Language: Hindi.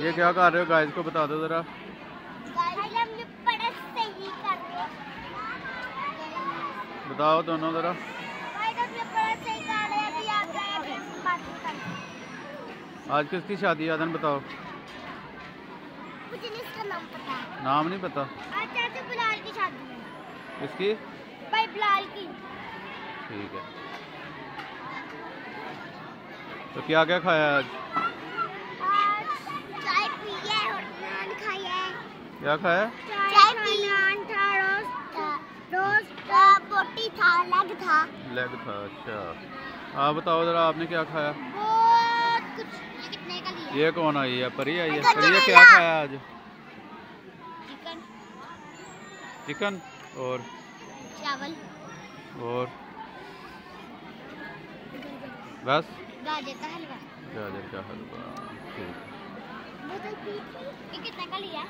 ये क्या कर रहे हो गाइस को बता दो जरा। बताओ दोनों जरा। आज किसकी शादी है? आदन बताओ। मुझे इसका नाम पता। है नाम नहीं पता। आज चाचा बिलाल की शादी है। किसकी? भाई बिलाल की। ठीक है। तो क्या क्या खाया आज चाय पी है और नान खाया है क्या खाया चाय पी था लग था लेग था अच्छा। आप बताओ जरा आपने क्या खाया? बहुत कुछ ये कितने का लिया ये कौन आई है? परी आई है? परी क्या खाया आज? चिकन। चिकन? और? चावल। और? बस? गाजर का हलवा। गाजर का हलवा ठीक। है कितने का लिया?